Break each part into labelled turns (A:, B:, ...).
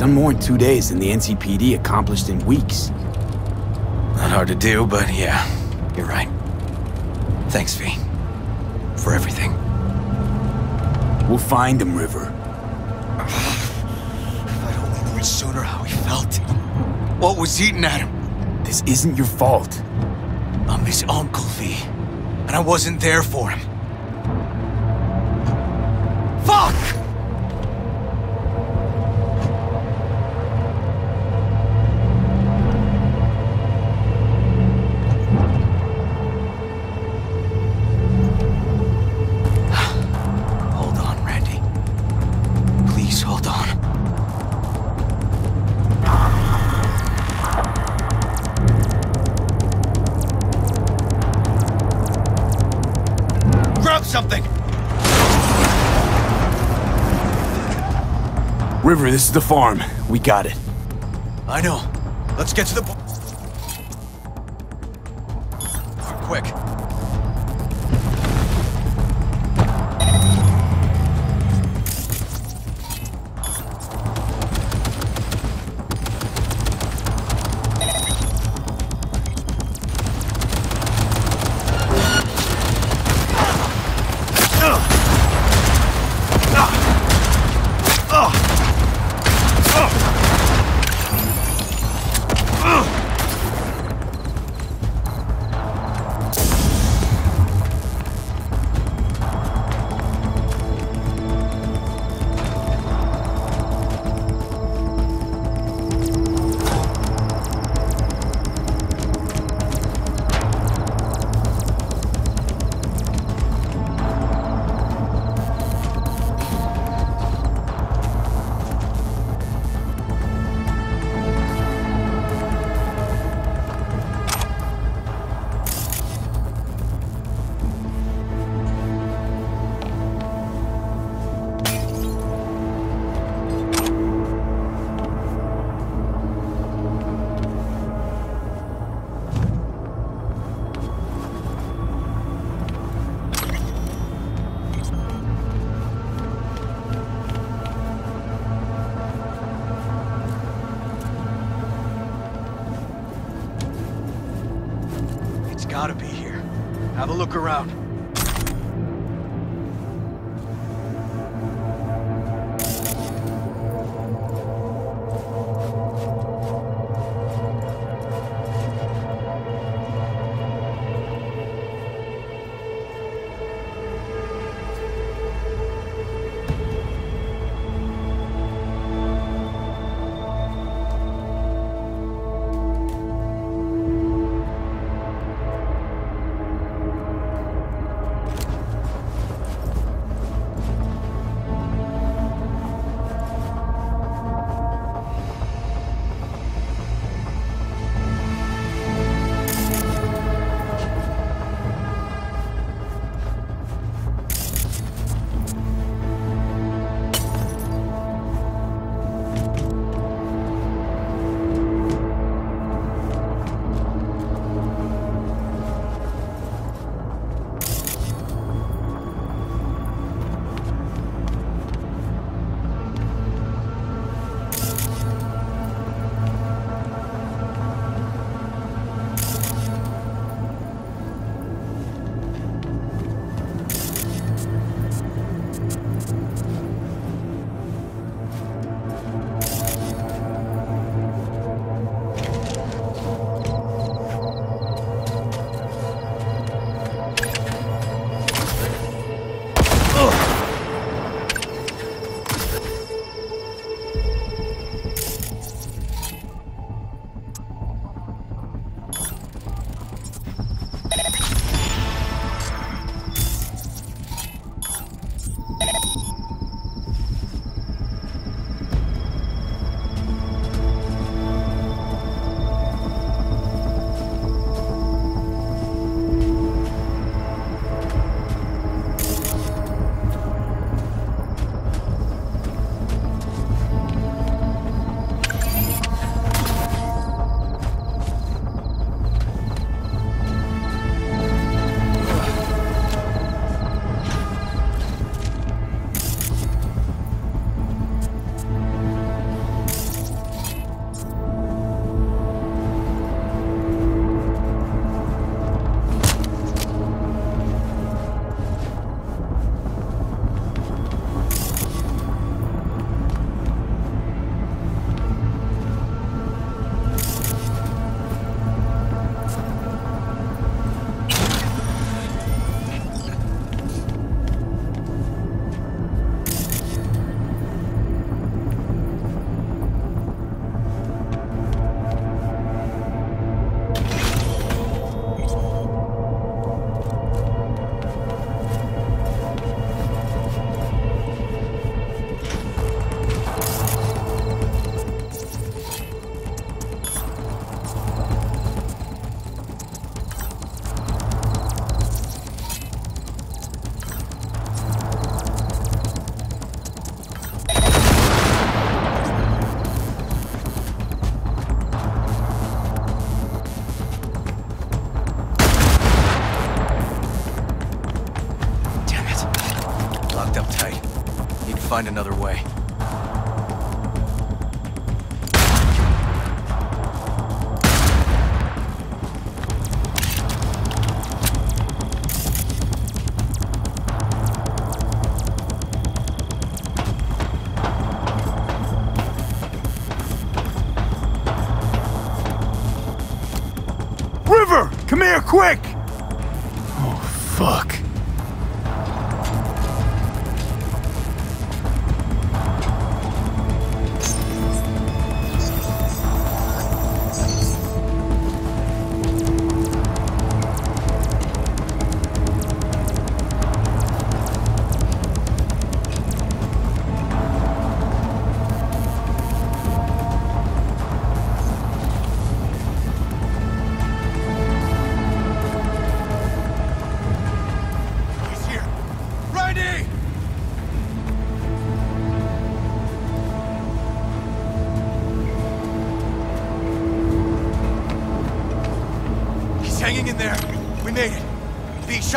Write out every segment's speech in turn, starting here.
A: Done more in two days than the NCPD accomplished in weeks.
B: Not hard to do, but yeah, you're right. Thanks, V. For everything.
A: We'll find him, River.
B: If I'd only known sooner how he felt. What was eating at him?
A: This isn't your fault.
B: I'm his uncle, V. And I wasn't there for him.
A: This is the farm. We got it.
B: I know. Let's get to the... find another way.
A: River! Come here, quick!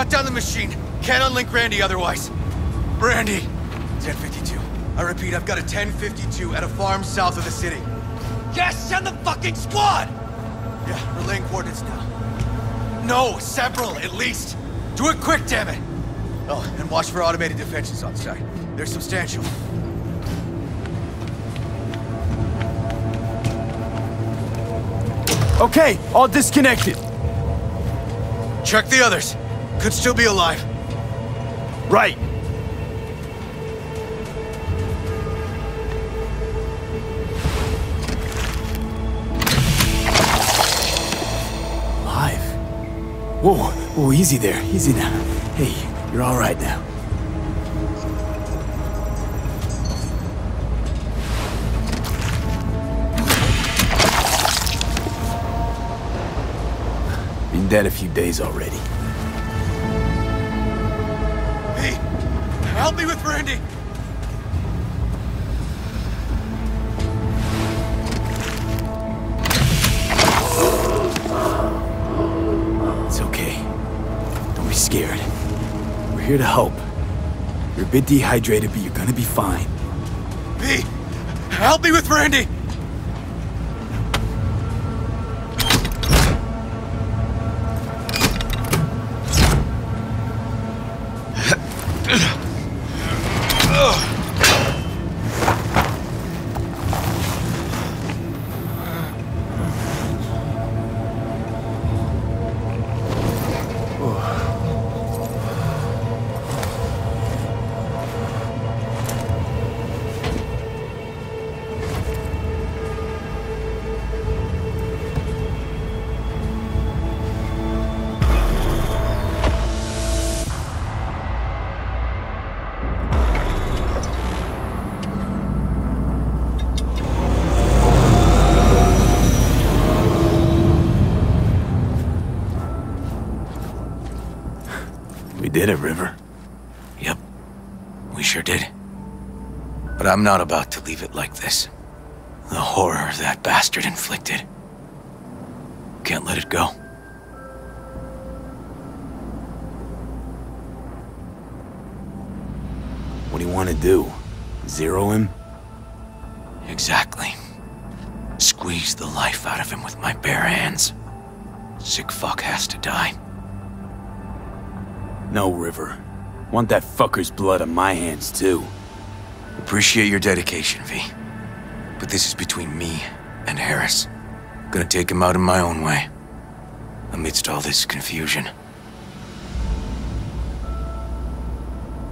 B: Shut down the machine. Can't unlink Randy otherwise. Randy! 1052. I repeat, I've got a 1052 at a farm south of the city. Yes, send the fucking squad! Yeah, relaying coordinates now. No, several, at least. Do it quick, damn it! Oh, and watch for automated defenses on site. They're substantial.
A: Okay, all disconnected.
B: Check the others. Could still be alive.
A: Right. Live. Whoa, whoa, easy there, easy now. Hey, you're all right now. Been dead a few days already.
B: Help me with Randy!
A: It's okay. Don't be scared. We're here to help. You're a bit dehydrated, but you're gonna be fine.
B: V, help me with Randy! I'm not about to leave it like this. The horror that bastard inflicted. Can't let it go.
A: What do you want to do? Zero him?
B: Exactly. Squeeze the life out of him with my bare hands. Sick fuck has to die.
A: No, River. Want that fucker's blood on my hands, too.
B: Appreciate your dedication, V. But this is between me and Harris. Gonna take him out in my own way. Amidst all this confusion.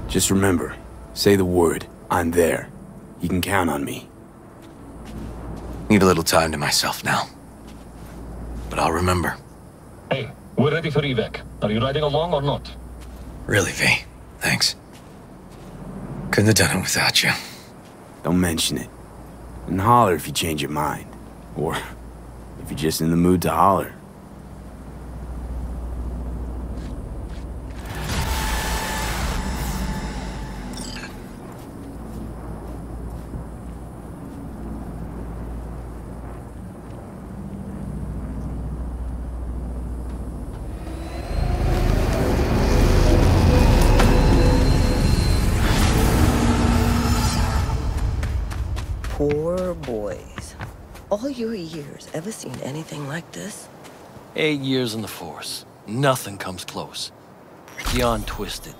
A: Just remember, say the word. I'm there. You can count on me.
B: Need a little time to myself now. But I'll remember.
C: Hey, we're ready for evac. Are you riding along or not?
B: Really, V. Thanks. Couldn't have done it without you.
A: Don't mention it. And holler if you change your mind. Or if you're just in the mood to holler.
D: Eight years in the Force. Nothing comes close. Beyond twisted.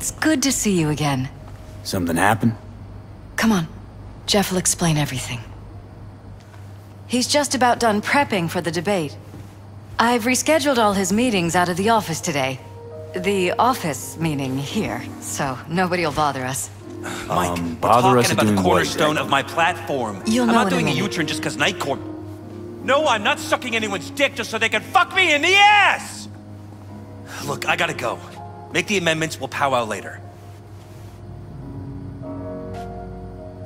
E: It's good to see you again.
A: Something happened?
E: Come on. Jeff will explain everything. He's just about done prepping for the debate. I've rescheduled all his meetings out of the office today. The office meaning here, so nobody will bother us.
F: Mike,
A: Um,
F: we're
A: bother us
F: talking about the
A: doing what
F: cornerstone of my platform.
E: You'll
F: I'm
E: know
F: not doing a
E: minute.
F: U-turn just because Night Court. No, I'm not sucking anyone's dick just so they can fuck me in the ass! Look, I gotta go. Make the amendments, we'll powwow later.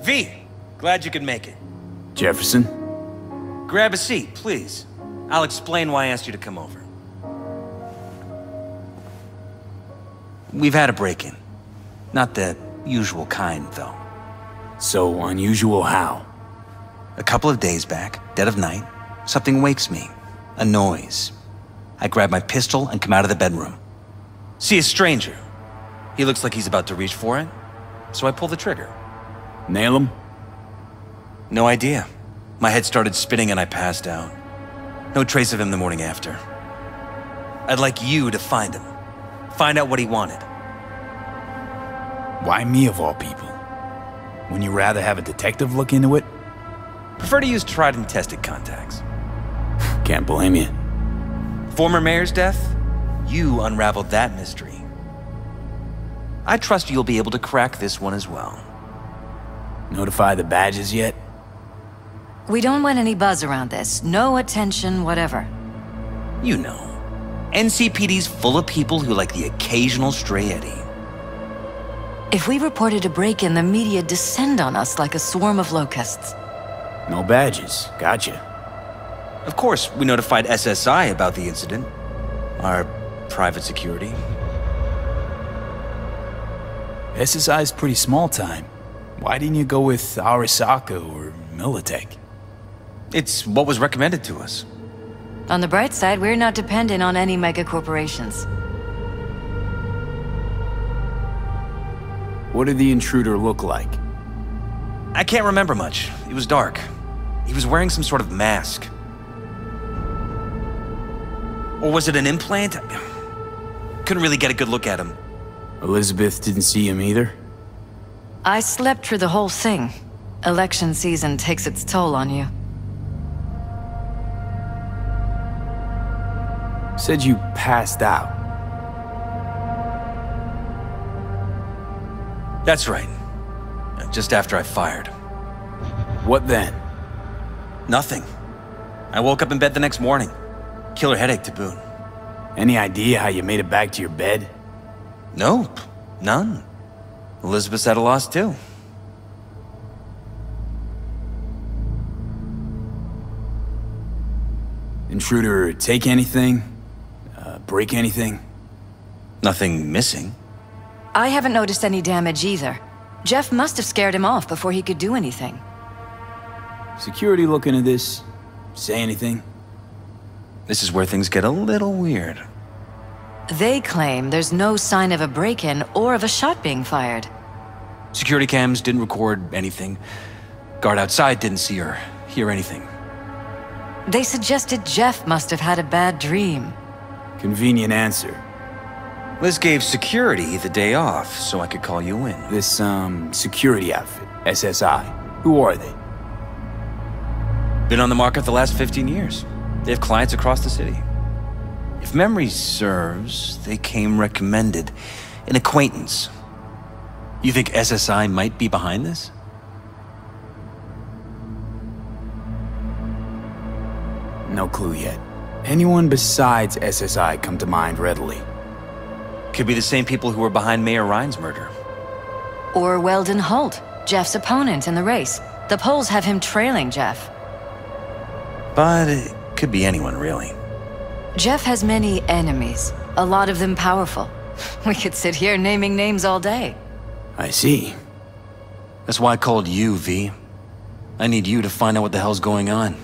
F: V, glad you could make it.
A: Jefferson?
F: Grab a seat, please. I'll explain why I asked you to come over. We've had a break-in. Not the usual kind, though.
A: So unusual how?
F: A couple of days back, dead of night, something wakes me. A noise. I grab my pistol and come out of the bedroom. See a stranger. He looks like he's about to reach for it, so I pull the trigger.
A: Nail him?
F: No idea. My head started spinning and I passed out. No trace of him the morning after. I'd like you to find him. Find out what he wanted.
A: Why me of all people? Wouldn't you rather have a detective look into it?
F: Prefer to use tried and tested contacts.
A: Can't blame you.
F: Former mayor's death? You unraveled that mystery. I trust you'll be able to crack this one as well.
A: Notify the badges yet?
E: We don't want any buzz around this. No attention, whatever.
F: You know. NCPD's full of people who like the occasional stray Eddie.
E: If we reported a break-in, the media descend on us like a swarm of locusts.
A: No badges. Gotcha.
F: Of course, we notified SSI about the incident. Our private security.
A: SSI's pretty small time. Why didn't you go with Arasaka or Militech?
F: It's what was recommended to us.
E: On the bright side, we're not dependent on any mega corporations.
A: What did the intruder look like?
F: I can't remember much. It was dark. He was wearing some sort of mask. Or was it an implant? Couldn't really get a good look at him.
A: Elizabeth didn't see him either?
E: I slept through the whole thing. Election season takes its toll on you.
A: Said you passed out.
F: That's right. just after I fired.
A: What then?
F: Nothing. I woke up in bed the next morning. Killer headache to boot.
A: Any idea how you made it back to your bed?
F: Nope. None. Elizabeth's at a loss too.
A: Intruder take anything? Uh, break anything?
F: Nothing missing.
E: I haven't noticed any damage either. Jeff must have scared him off before he could do anything.
A: Security looking at this? Say anything?
F: This is where things get a little weird.
E: They claim there's no sign of a break-in or of a shot being fired.
F: Security cams didn't record anything. Guard outside didn't see or hear anything.
E: They suggested Jeff must have had a bad dream.
A: Convenient answer.
F: Liz gave security the day off so I could call you in.
A: This, um, security outfit, SSI. Who are they?
F: Been on the market the last 15 years. They have clients across the city. If memory serves, they came recommended. An acquaintance. You think SSI might be behind this?
A: No clue yet. Anyone besides SSI come to mind readily?
F: Could be the same people who were behind Mayor Rhyne's murder.
E: Or Weldon Holt, Jeff's opponent in the race. The polls have him trailing Jeff.
F: But it could be anyone, really.
E: Jeff has many enemies, a lot of them powerful. We could sit here naming names all day.
A: I see.
F: That's why I called you, V. I need you to find out what the hell's going on.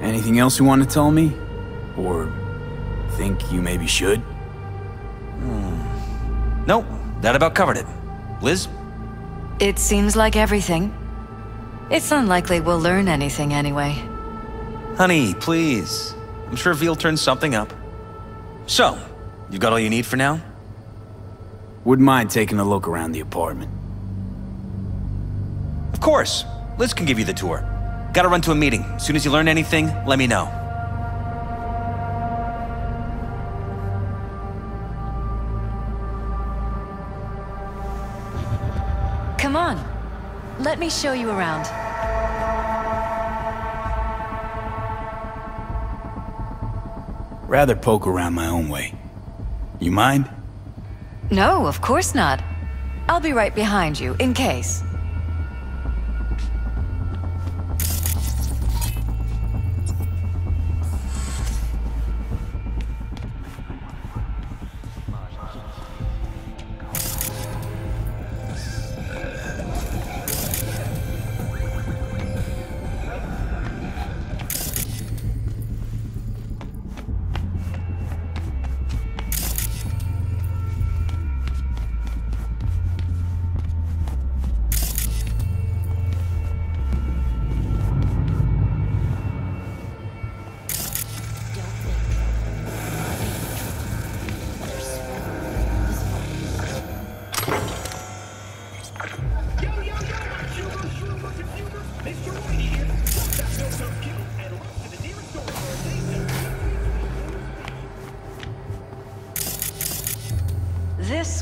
A: Anything else you want to tell me? Or think you maybe should? Hmm.
F: Nope, that about covered it. Liz?
E: It seems like everything. It's unlikely we'll learn anything anyway.
F: Honey, please. I'm sure V'll turn something up. So, you've got all you need for now?
A: Wouldn't mind taking a look around the apartment.
F: Of course. Liz can give you the tour. Gotta run to a meeting. As soon as you learn anything, let me know.
E: Come on. Let me show you around.
A: Rather poke around my own way. You mind?
E: No, of course not. I'll be right behind you, in case.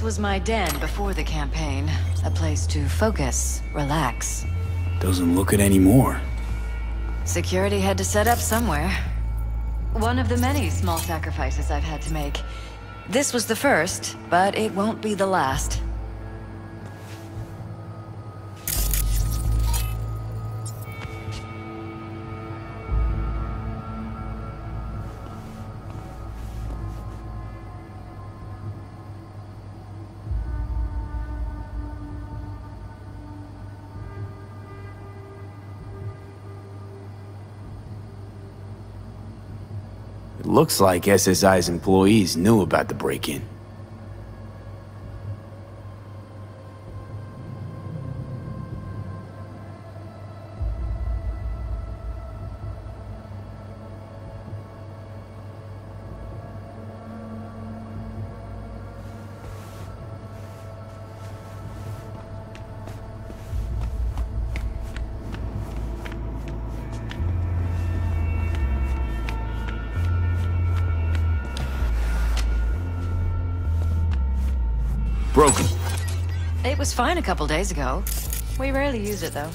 E: Was my den before the campaign. A place to focus, relax.
A: Doesn't look it anymore.
E: Security had to set up somewhere. One of the many small sacrifices I've had to make. This was the first, but it won't be the last.
A: Looks like SSI's employees knew about the break-in. Broken.
E: It was fine a couple days ago. We rarely use it, though.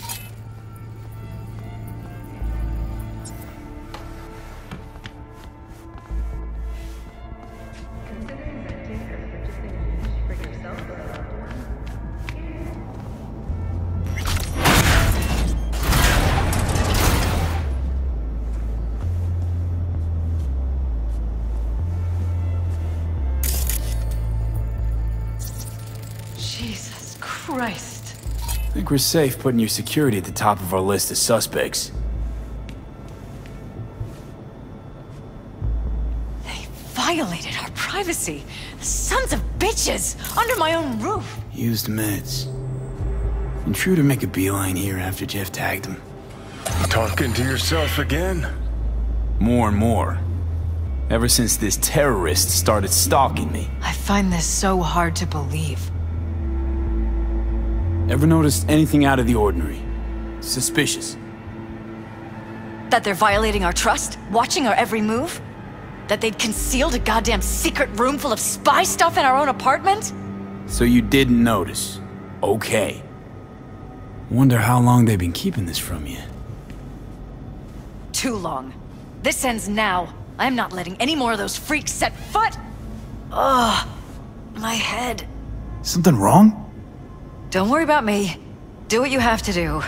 A: We're safe putting your security at the top of our list of suspects.
E: They violated our privacy. The Sons of bitches! Under my own roof!
A: Used meds. Intruder make a beeline here after Jeff tagged him.
G: Talking to yourself again?
A: More and more. Ever since this terrorist started stalking me.
E: I find this so hard to believe.
A: Ever noticed anything out of the ordinary? Suspicious?
E: That they're violating our trust? Watching our every move? That they'd concealed a goddamn secret room full of spy stuff in our own apartment?
A: So you didn't notice. Okay. Wonder how long they've been keeping this from you.
E: Too long. This ends now. I'm not letting any more of those freaks set foot! Ugh. My head.
A: Something wrong?
E: Don't worry about me. Do what you have to do.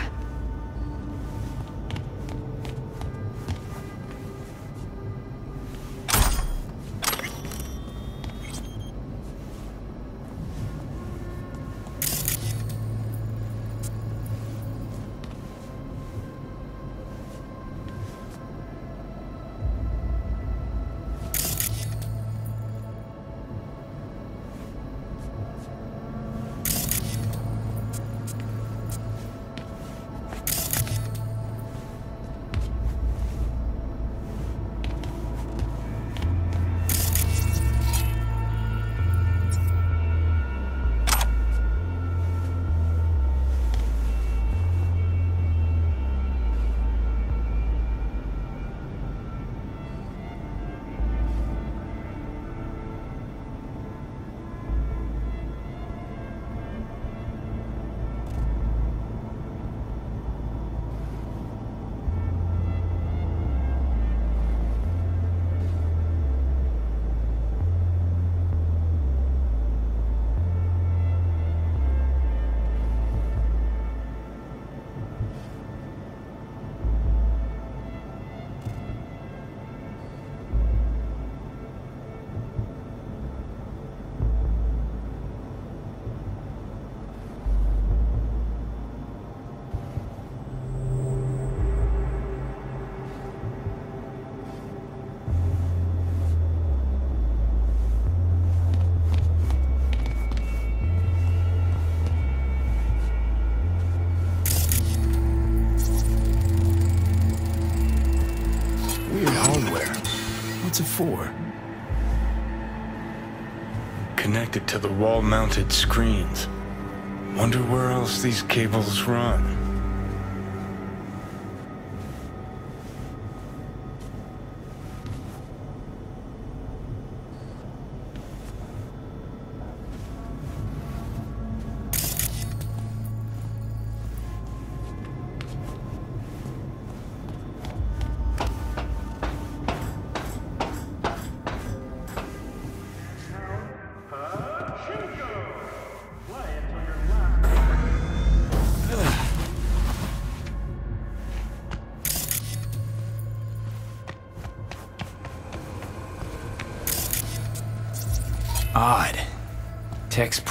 A: For?
G: Connected to the wall-mounted screens. Wonder where else these cables run.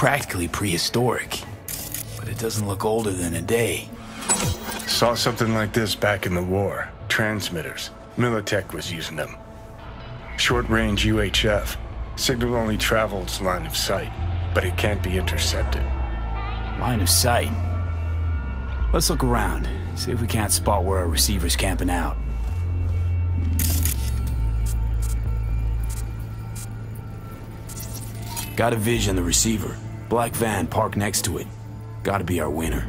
A: Practically prehistoric. But it doesn't look older than a day.
G: Saw something like this back in the war. Transmitters. Militech was using them. Short-range UHF. Signal only travels line of sight, but it can't be intercepted.
A: Line of sight. Let's look around. See if we can't spot where our receiver's camping out. Got a vision the receiver. Black van parked next to it. Gotta be our winner.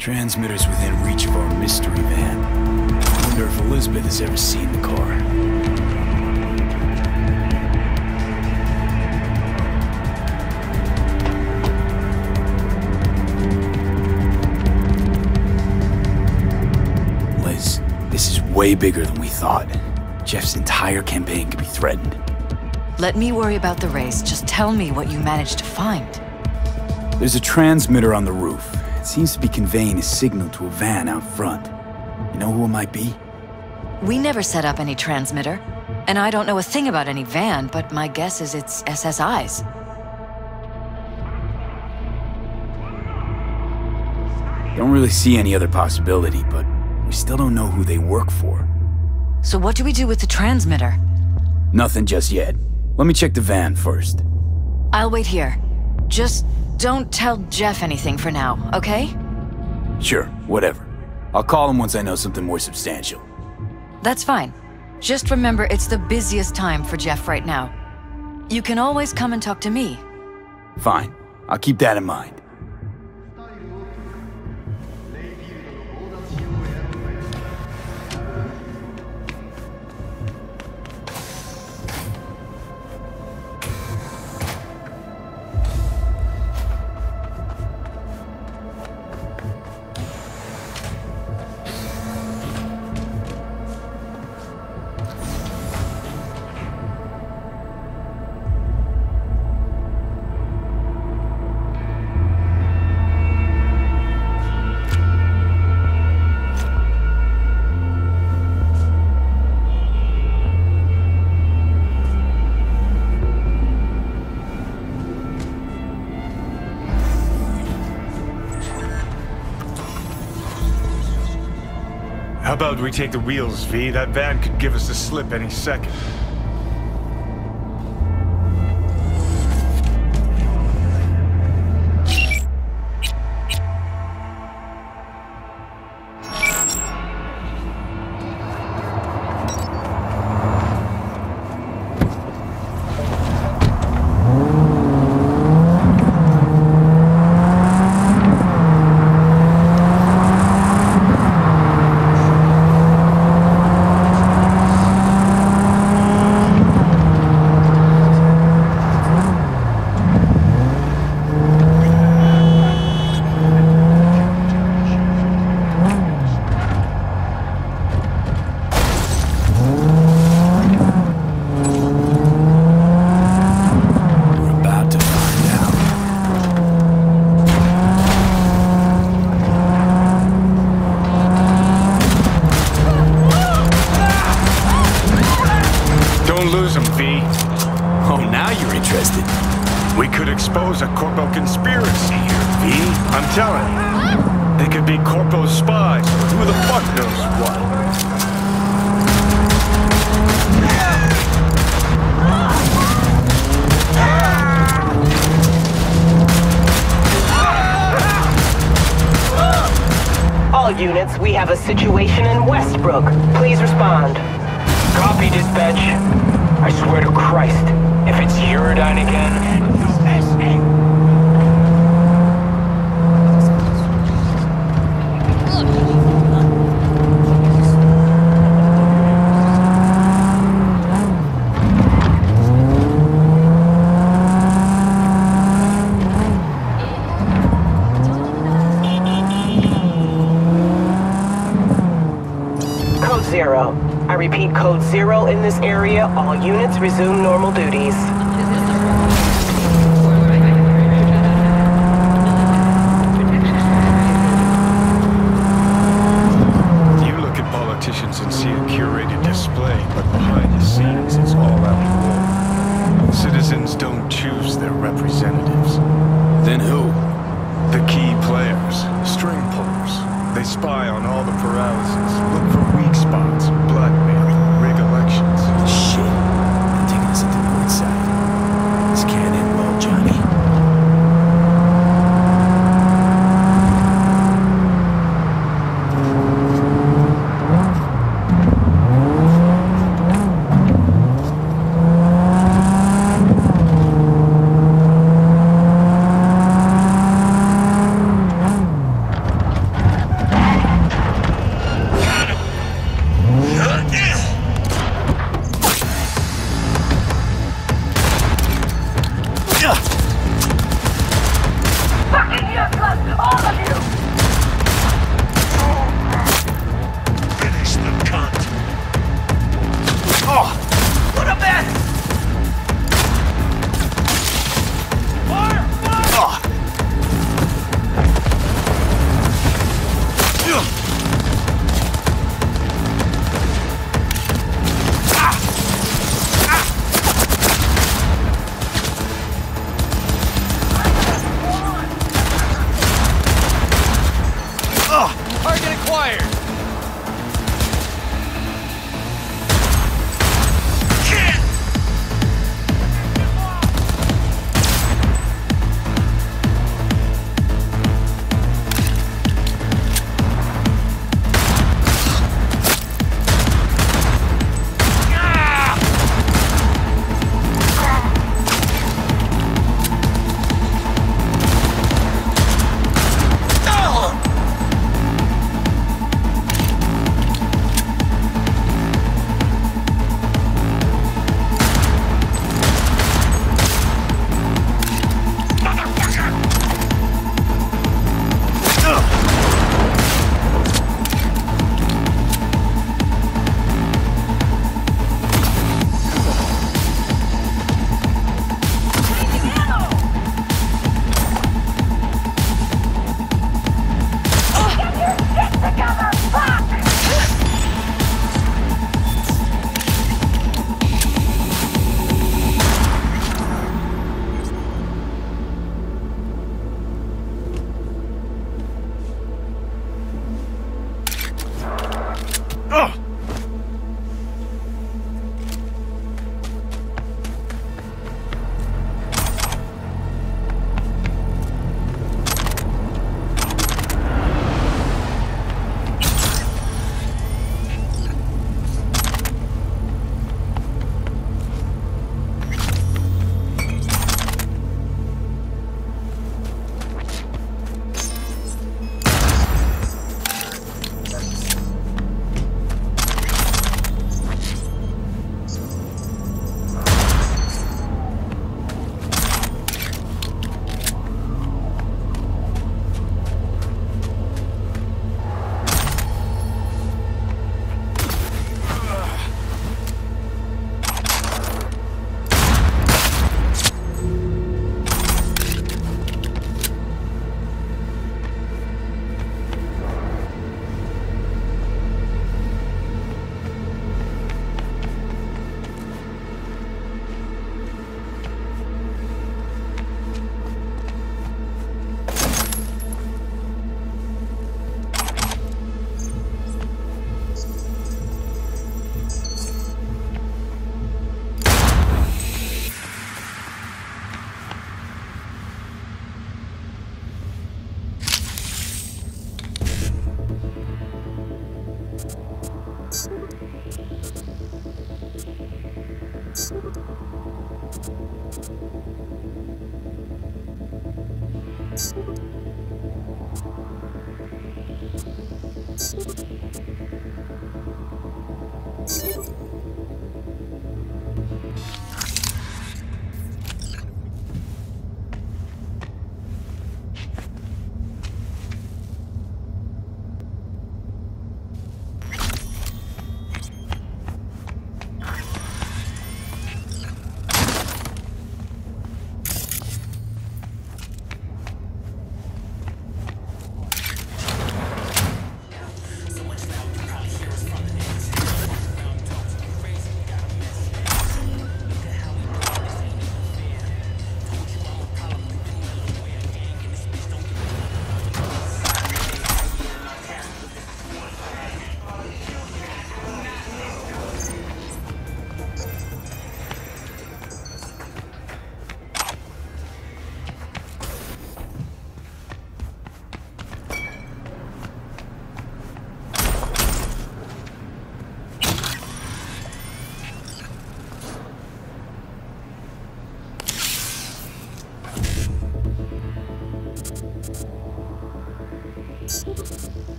A: Transmitter's within reach of our mystery van. Wonder if Elizabeth has ever seen the car. this is way bigger than we thought. Jeff's entire campaign could be threatened.
E: Let me worry about the race. Just tell me what you managed to find.
A: There's a transmitter on the roof. It seems to be conveying a signal to a van out front. You know who it might be?
E: We never set up any transmitter. And I don't know a thing about any van, but my guess is it's SSI's.
A: Don't really see any other possibility, but we still don't know who they work for.
E: So what do we do with the transmitter?
A: Nothing just yet. Let me check the van first.
E: I'll wait here. Just don't tell Jeff anything for now, okay?
A: Sure, whatever. I'll call him once I know something more substantial.
E: That's fine. Just remember it's the busiest time for Jeff right now. You can always come and talk to me.
A: Fine. I'll keep that in mind.
G: How about we take the wheels, V? That van could give us a slip any second.
H: Zero in this area. All units resume normal duties.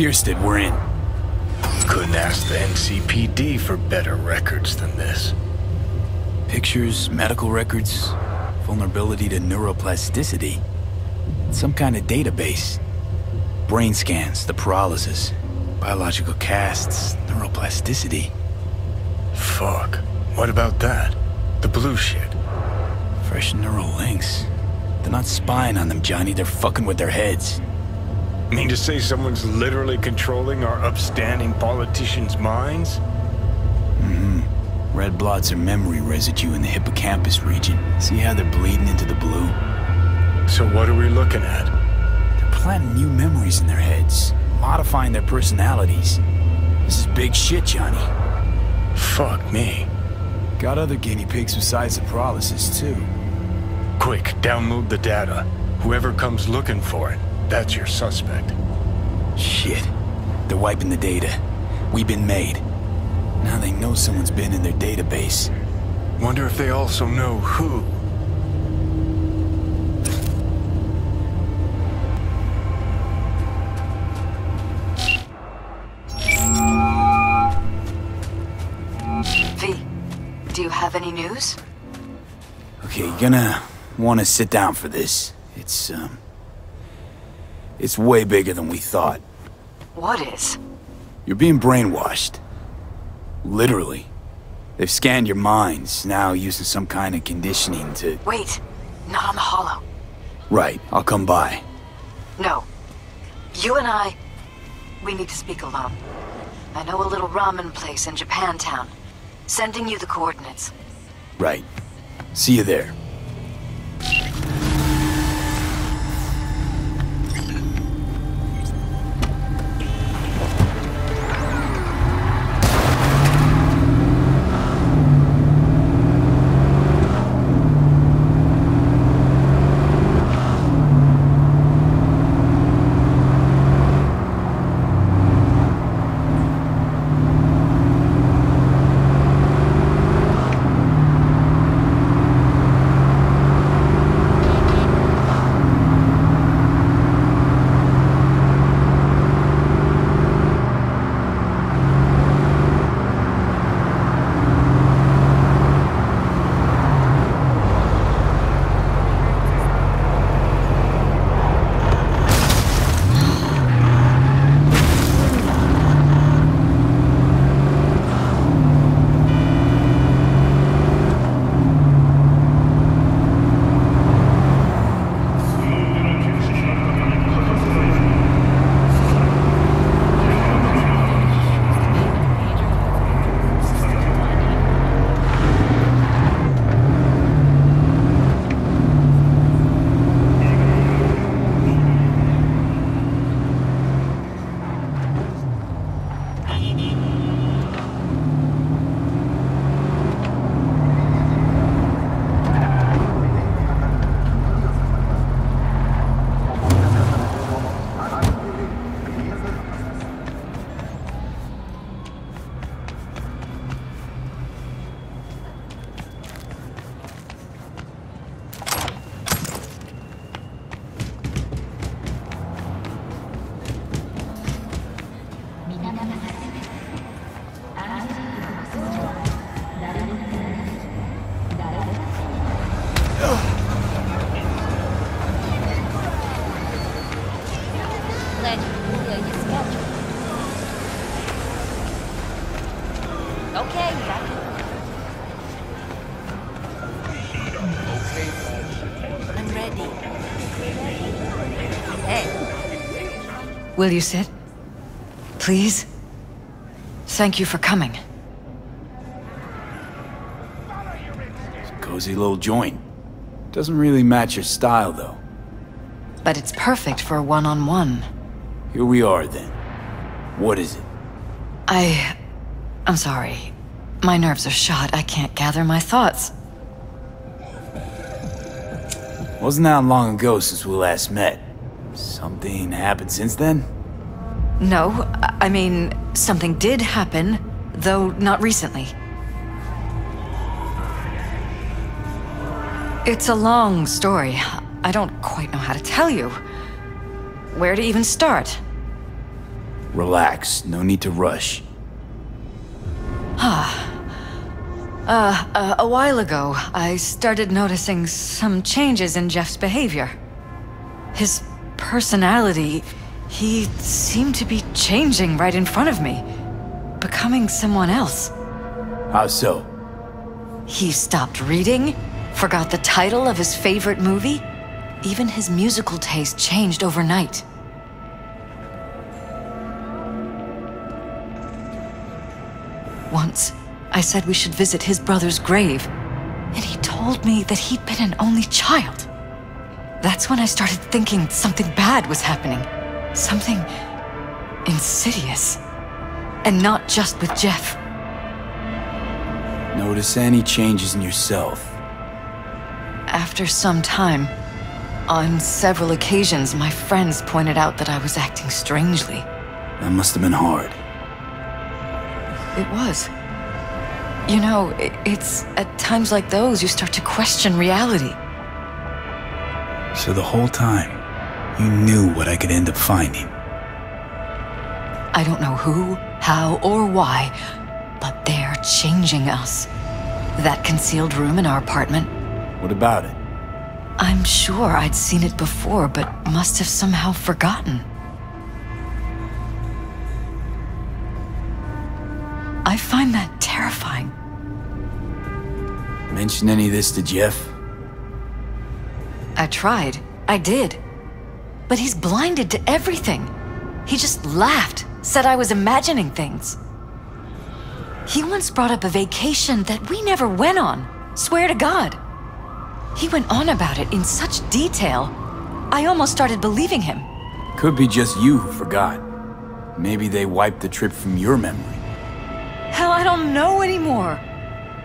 A: Pierced it, we're in.
G: Couldn't ask the NCPD for better records than this.
A: Pictures, medical records, vulnerability to neuroplasticity. Some kind of database. Brain scans, the Peralezes, biological casts, neuroplasticity.
G: Fuck. What about that? The blue shit.
A: Fresh neural links. They're not spying on them, Johnny. They're fucking with their heads.
G: Mean to say someone's literally controlling our upstanding politicians' minds?
A: Mm-hmm. Red blots are memory residue in the hippocampus region. See how they're bleeding into the blue?
G: So what are we looking at?
A: They're planting new memories in their heads, modifying their personalities. This is big shit, Johnny.
G: Fuck me.
A: Got other guinea pigs besides the Peralezes, too.
G: Quick, download the data. Whoever comes looking for it, that's your suspect.
A: Shit. They're wiping the data. We've been made. Now they know someone's been in their database.
G: Wonder if they also know who.
E: V, do you have any news?
A: Okay, you're gonna want to sit down for this. It's, um... It's way bigger than we thought.
E: What is?
A: You're being brainwashed. Literally. They've scanned your minds, now using some kind of conditioning to...
E: Wait, not on the holo.
A: Right, I'll come by.
E: No. You and I, we need to speak alone. I know a little ramen place in Japantown. Sending you the coordinates.
A: Right. See you there.
E: Will you sit? Please? Thank you for coming.
A: It's a cozy little joint. Doesn't really match your style, though.
E: But it's perfect for a one-on-one.
A: Here we are, then. What is it?
E: I... I'm sorry. My nerves are shot. I can't gather my thoughts.
A: Wasn't that long ago since we last met. Something happened since then?
E: No, I- mean, something did happen, though not recently. It's a long story. I don't quite know how to tell you. Where to even start?
A: Relax, no need to rush.
E: Ah. Uh, uh, a while ago, I started noticing some changes in Jeff's behavior. His personality, he seemed to be changing right in front of me, becoming someone else.
A: How so?
E: He stopped reading, forgot the title of his favorite movie. Even his musical taste changed overnight. Once, I said we should visit his brother's grave, and he told me that he'd been an only child. That's when I started thinking something bad was happening. Something insidious. And not just with Jeff.
A: Notice any changes in yourself?
E: After some time, on several occasions, my friends pointed out that I was acting strangely.
A: That must have been hard.
E: It was. You know, it's at times like those you start to question reality.
A: So the whole time, you knew what I could end up finding.
E: I don't know who, how, or why, but they're changing us. That concealed room in our apartment,
A: What about it?
E: I'm sure I'd seen it before, but must have somehow forgotten. I find that terrifying.
A: Mention any of this to Jeff?
E: I tried. I did. But he's blinded to everything. He just laughed, said I was imagining things. He once brought up a vacation that we never went on. Swear to God. He went on about it in such detail. I almost started believing him.
A: Could be just you who forgot. Maybe they wiped the trip from your memory.
E: Hell, I don't know anymore.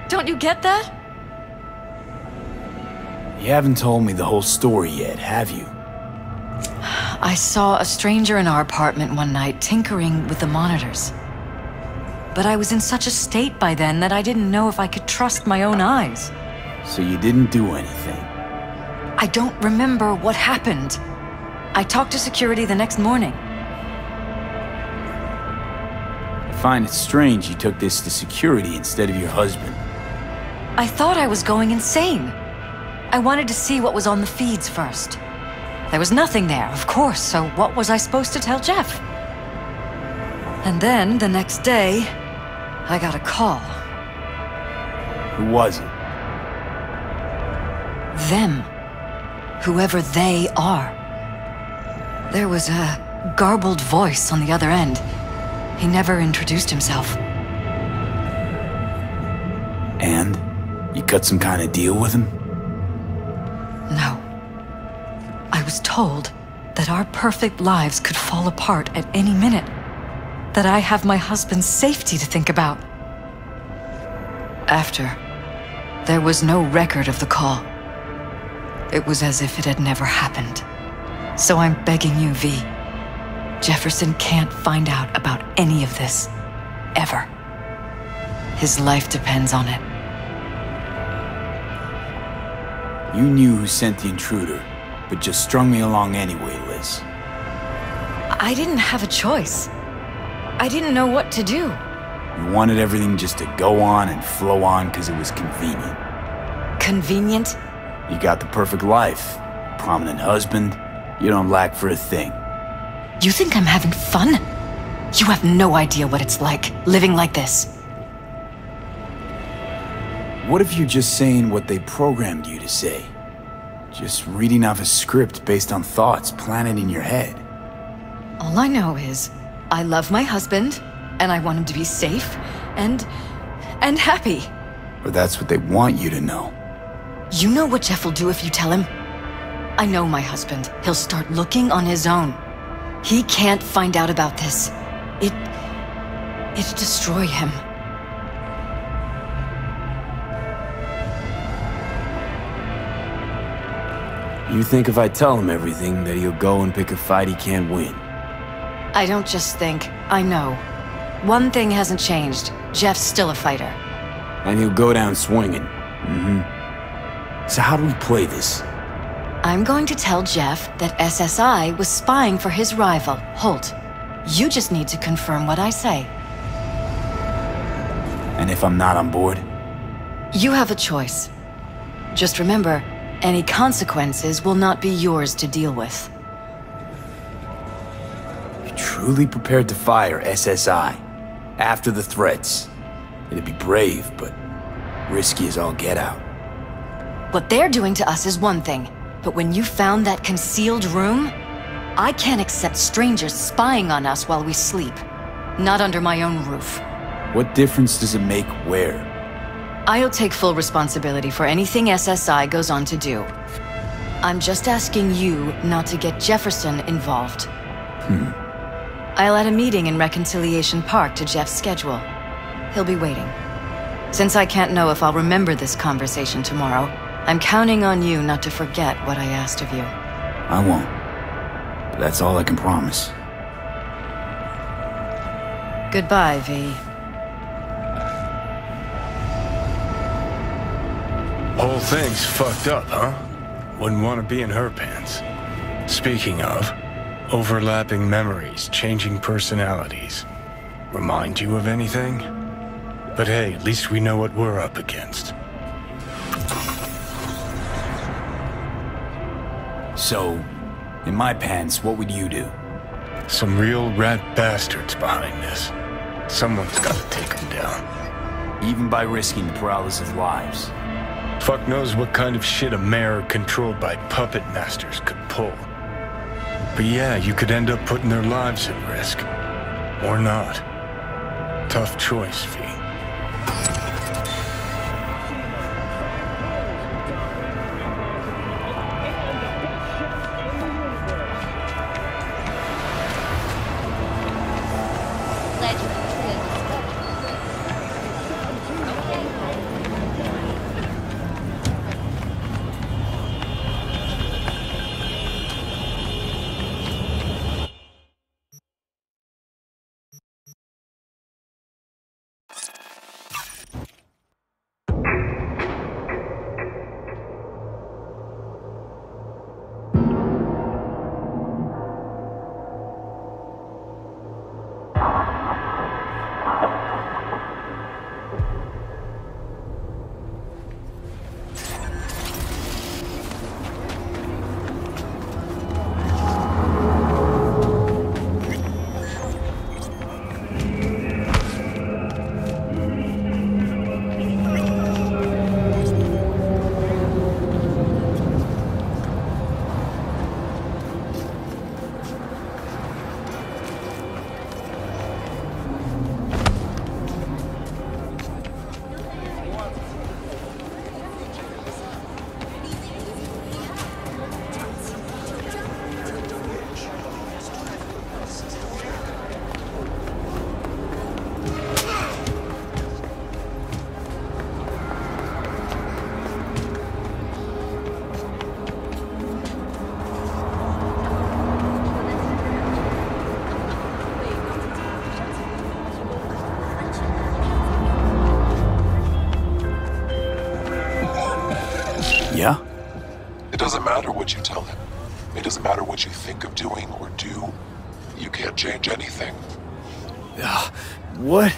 E: Don't you get that?
A: You haven't told me the whole story yet, have you?
E: I saw a stranger in our apartment one night tinkering with the monitors. But I was in such a state by then that I didn't know if I could trust my own eyes.
A: So you didn't do anything.
E: I don't remember what happened. I talked to security the next morning.
A: I find it strange you took this to security instead of your husband.
E: I thought I was going insane. I wanted to see what was on the feeds first. There was nothing there, of course, so what was I supposed to tell Jeff? And then, the next day, I got a call.
A: Who was it?
E: Them. Whoever they are. There was a garbled voice on the other end. He never introduced himself.
A: And? You cut some kind of deal with him?
E: Was told that our perfect lives could fall apart at any minute. That I have my husband's safety to think about. After, there was no record of the call. It was as if it had never happened. So I'm begging you, V. Jefferson can't find out about any of this. Ever. His life depends on it.
A: You knew who sent the intruder, but just strung me along anyway, Liz.
E: I didn't have a choice. I didn't know what to do.
A: You wanted everything just to go on and flow on because it was convenient.
E: Convenient?
A: You got the perfect life. Prominent husband. You don't lack for a thing.
E: You think I'm having fun? You have no idea what it's like, living like this.
A: What if you're just saying what they programmed you to say? Just reading off a script based on thoughts planted in your head.
E: All I know is, I love my husband, and I want him to be safe, and... and happy.
A: Or that's what they want you to know.
E: You know what Jeff will do if you tell him? I know my husband. He'll start looking on his own. He can't find out about this. It... it'd destroy him.
A: You think if I tell him everything, that he'll go and pick a fight he can't win?
E: I don't just think, I know. One thing hasn't changed. Jeff's still a fighter.
A: And he'll go down swinging. Mm-hmm. So how do we play this?
E: I'm going to tell Jeff that SSI was spying for his rival, Holt. You just need to confirm what I say.
A: And if I'm not on board?
E: You have a choice. Just remember, any consequences will not be yours to deal with.
A: You're truly prepared to fire SSI after the threats. It'd be brave, but risky as all get out.
E: What they're doing to us is one thing, but when you found that concealed room, I can't accept strangers spying on us while we sleep. Not under my own roof.
A: What difference does it make where?
E: I'll take full responsibility for anything SSI goes on to do. I'm just asking you not to get Jefferson involved.
A: Hmm.
E: I'll add a meeting in Reconciliation Park to Jeff's schedule. He'll be waiting. Since I can't know if I'll remember this conversation tomorrow, I'm counting on you not to forget what I asked of you.
A: I won't. But that's all I can promise.
E: Goodbye, V.
G: Whole thing's fucked up, huh? Wouldn't want to be in her pants. Speaking of, overlapping memories, changing personalities. Remind you of anything? But hey, at least we know what we're up against.
A: So, in my pants, what would you do?
G: Some real rat bastards behind this. Someone's gotta take them down.
A: Even by risking the paralysis of lives.
G: Fuck knows what kind of shit a mayor controlled by puppet masters could pull. But yeah, you could end up putting their lives at risk. Or not. Tough choice, V.
I: doesn't matter what you think of doing or do. You can't change anything.
A: Ugh, what?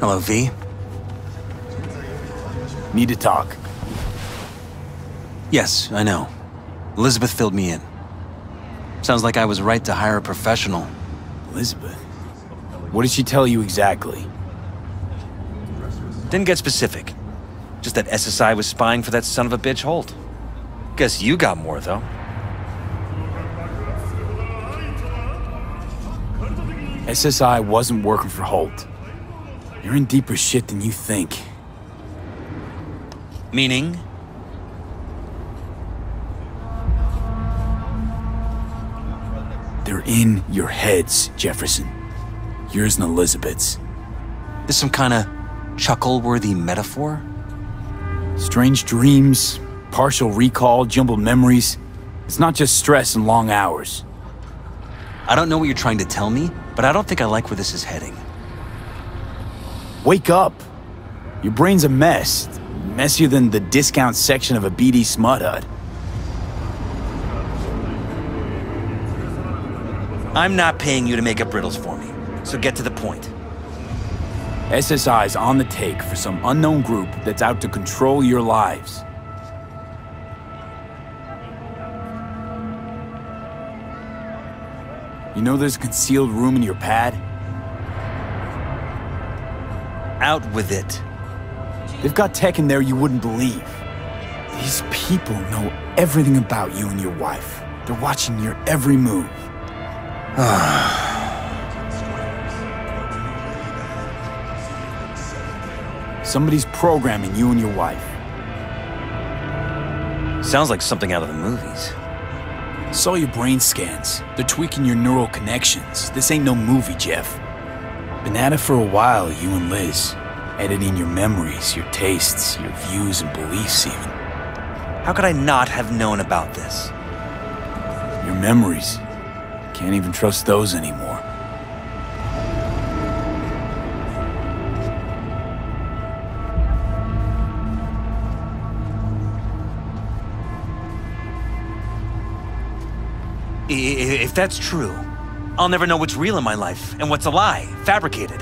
F: Hello, V.
A: Need to talk.
F: Yes, I know. Elizabeth filled me in. Sounds like I was right to hire a professional.
A: Elizabeth? What did she tell you exactly?
F: Didn't get specific. Just that SSI was spying for that son of a bitch Holt. Guess you got more, though.
A: SSI wasn't working for Holt. You're in deeper shit than you think.
F: Meaning?
A: They're in your heads, Jefferson. Yours and Elizabeth's.
F: This some kind of chuckle-worthy metaphor?
A: Strange dreams, partial recall, jumbled memories. It's not just stress and long hours.
F: I don't know what you're trying to tell me, but I don't think I like where this is heading.
A: Wake up! Your brain's a mess. Messier than the discount section of a BD smut hut.
F: I'm not paying you to make up riddles for me, so get to the point.
A: SSI's on the take for some unknown group that's out to control your lives. You know there's a concealed room in your pad?
F: Out with it.
A: They've got tech in there you wouldn't believe. These people know everything about you and your wife. They're watching your every move. Somebody's programming you and your wife.
F: Sounds like something out of the movies.
A: Saw your brain scans. They're tweaking your neural connections. This ain't no movie, Jeff. Been at it for a while, you and Liz. Editing your memories, your tastes, your views and beliefs, even.
F: How could I not have known about this?
A: Your memories. Can't even trust those anymore.
F: If that's true, I'll never know what's real in my life and what's a lie, fabricated.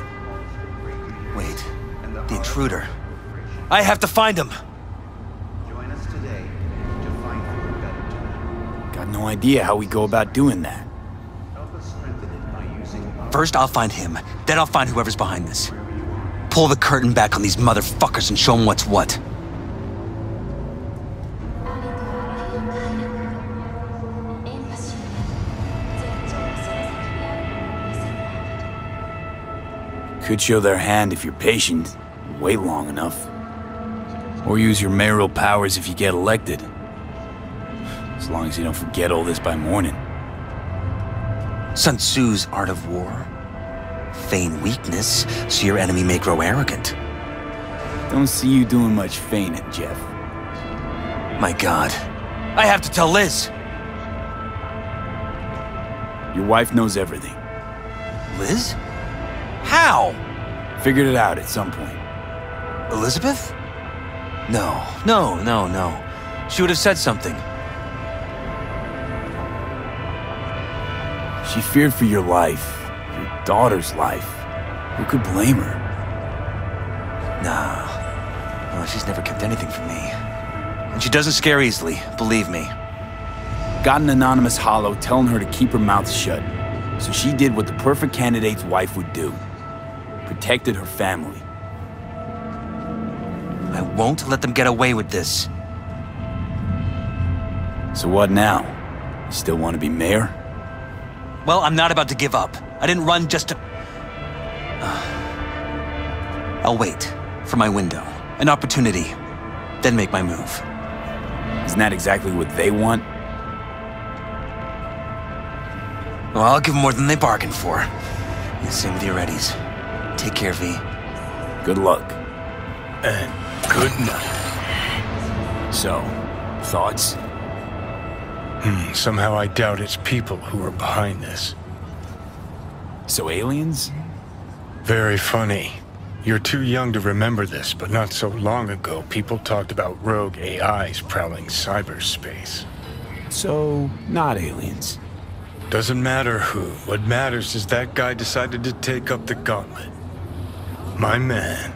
F: Wait, the intruder. I have to find him.
A: Got no idea how we go about doing that.
F: First, I'll find him. Then I'll find whoever's behind this. Pull the curtain back on these motherfuckers and show them what's what.
A: Could show their hand if you're patient, wait long enough. Or use your mayoral powers if you get elected. As long as you don't forget all this by morning.
F: Sun Tzu's art of war. Feign weakness, so your enemy may grow arrogant.
A: Don't see you doing much feigning, Jeff.
F: My god. I have to tell Liz!
A: Your wife knows everything.
F: Liz? How?
A: Figured it out at some point.
F: Elizabeth? No, no, no, no. She would have said something.
A: She feared for your life, your daughter's life. Who could blame her?
F: Nah. No, she's never kept anything from me. And she doesn't scare easily, believe me.
A: Got an anonymous holo telling her to keep her mouth shut. So she did what the perfect candidate's wife would do. Protected her family.
F: I won't let them get away with this.
A: So what now? You still want to be mayor?
F: Well, I'm not about to give up. I didn't run just to... I'll wait for my window, an opportunity, then make my move.
A: Isn't that exactly what they want?
F: Well, I'll give more than they bargained for. And same with your readies. Take care, V.
A: Good luck.
G: And good night.
A: So, thoughts?
G: Hmm, somehow I doubt it's people who are behind this.
A: So aliens?
G: Very funny. You're too young to remember this, but not so long ago, people talked about rogue AIs prowling cyberspace.
A: So, not aliens.
G: Doesn't matter who. What matters is that guy decided to take up the gauntlet. My man.